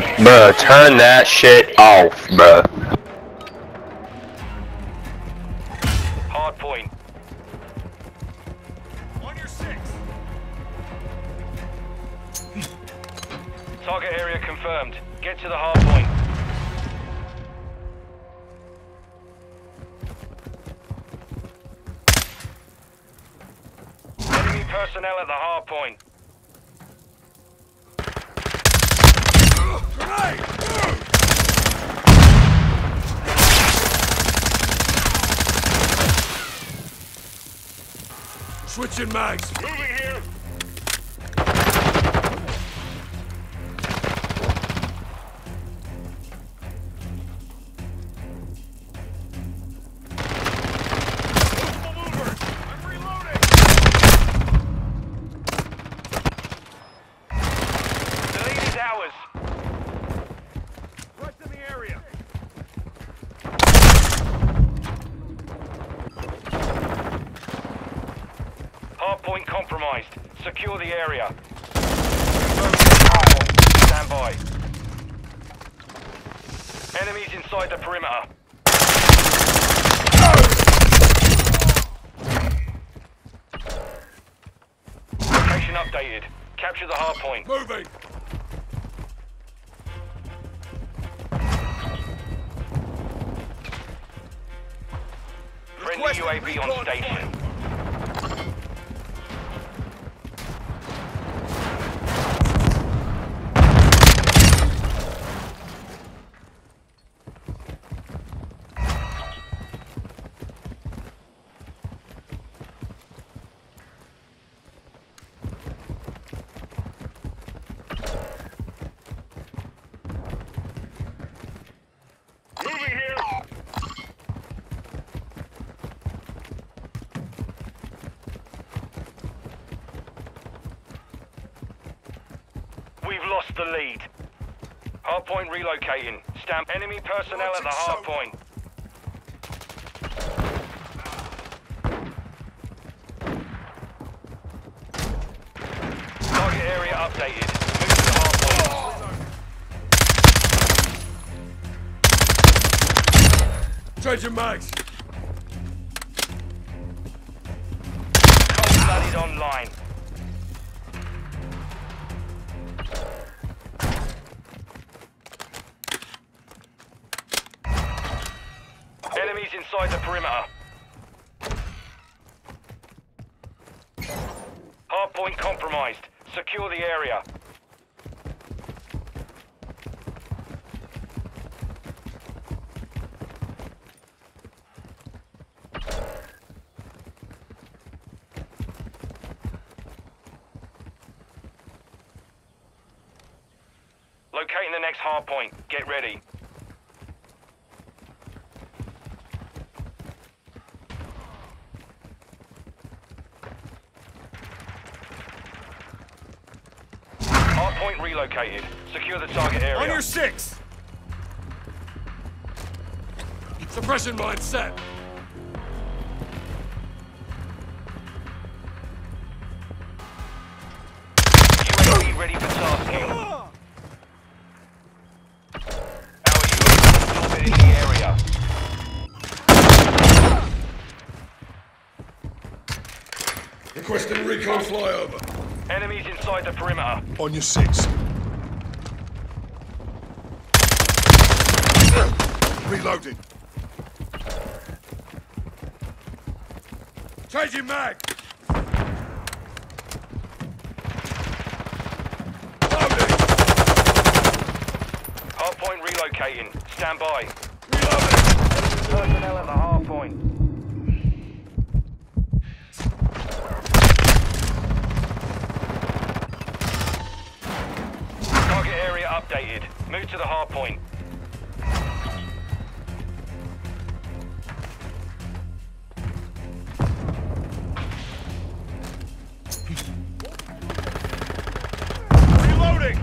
Bruh, turn that shit off, bruh. Hard point. Your six! Target area confirmed. Get to the hard point. Enemy personnel at the hard point. Switching mags! Moving here. Compromised. Secure the area. Confirmed hard point. Stand by. Enemies inside the perimeter. Location updated. Capture the hard point. Moving! Friendly UAV on station. Moving here. We've lost the lead. Hardpoint relocating. Stamp enemy personnel at the hardpoint. Target area updated. Move to the hard point. Mags! Cold blooded online. Hardpoint compromised. Secure the area. Locating the next hardpoint. Get ready. Hardpoint relocated. Secure the target area. On your six! Suppression mine set! UAV ready for tasking. Our UAV is the area. Requesting recon flyover. Enemies inside the perimeter. On your six. Reloading. Changing mag. Loading. Hardpoint relocating. Stand by. Reloading. Personnel at the hardpoint. Target area updated. Move to the hardpoint. Reloading.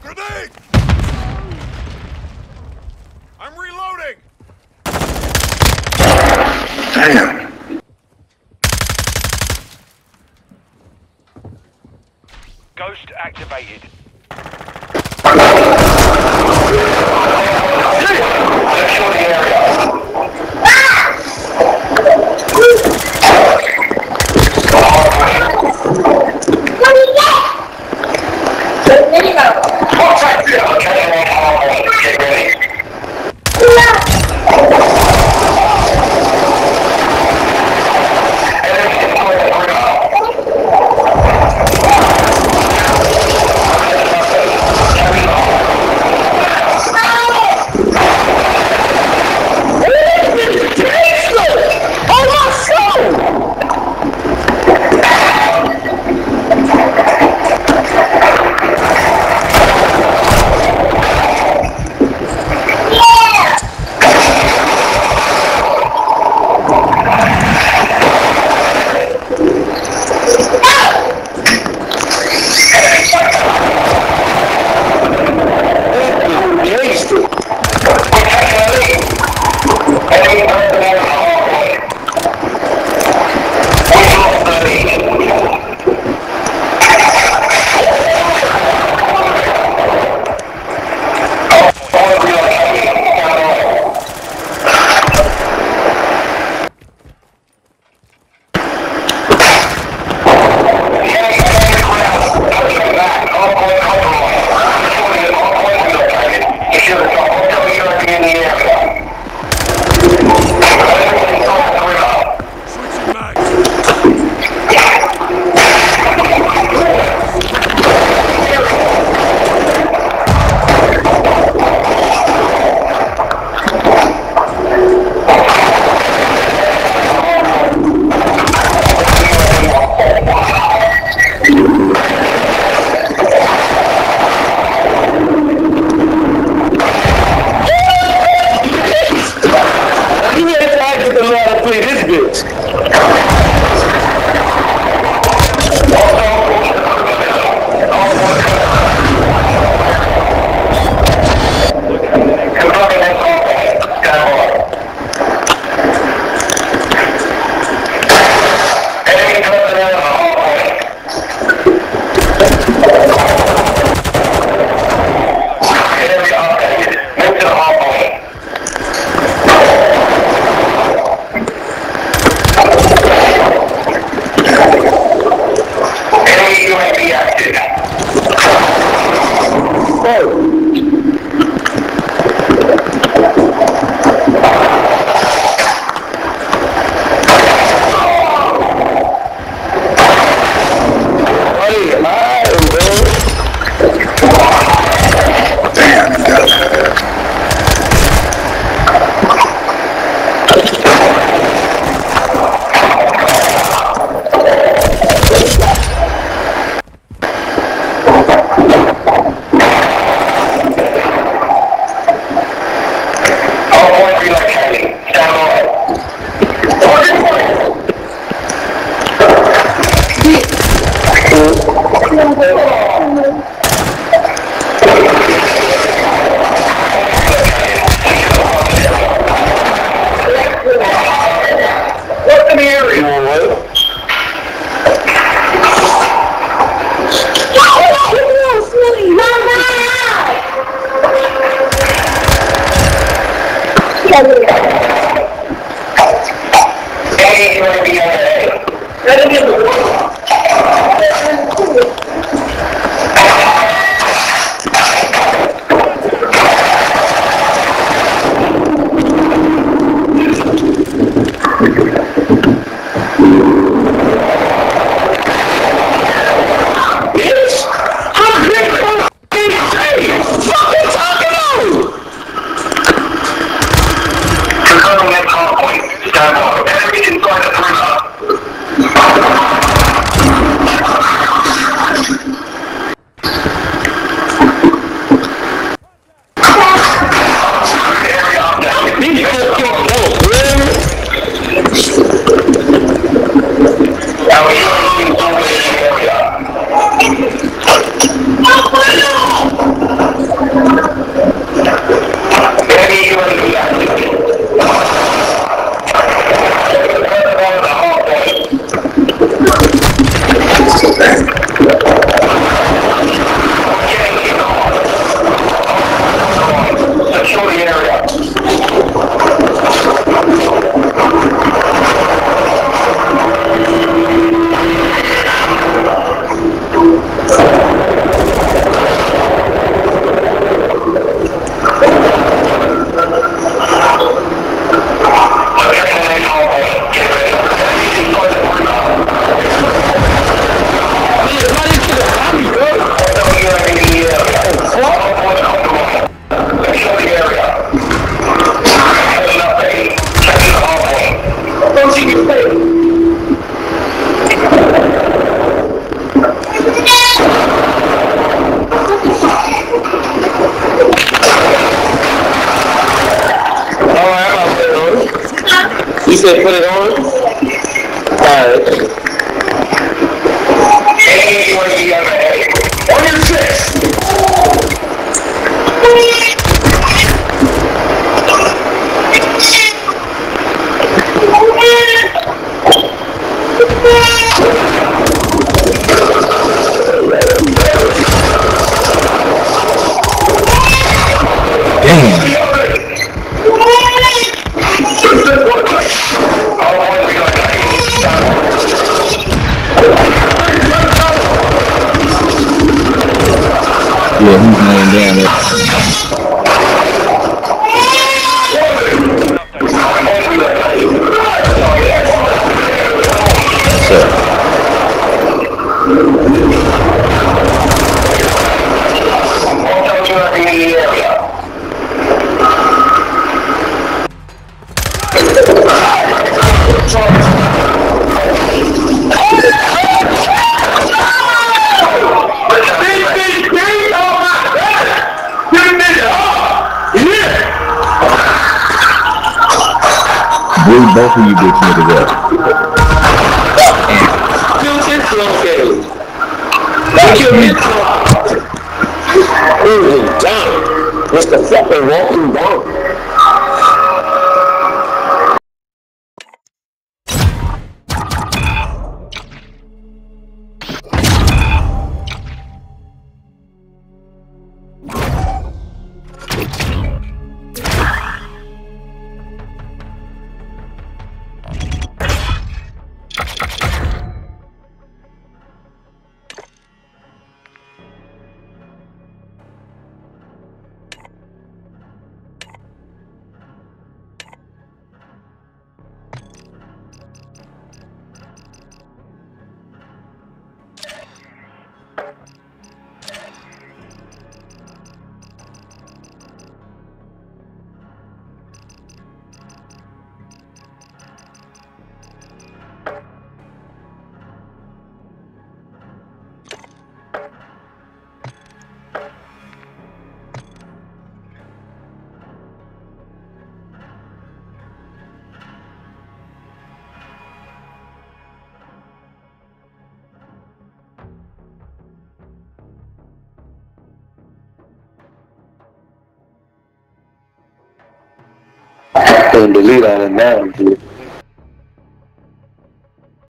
Grenade. I'm reloading. Ghost activated. Play You said put it on? Alright. On your chest! Blew both of you bitch niggas up. Thank you, Mr. Ooh, damn. What's the fucking walking down? Delete all the names.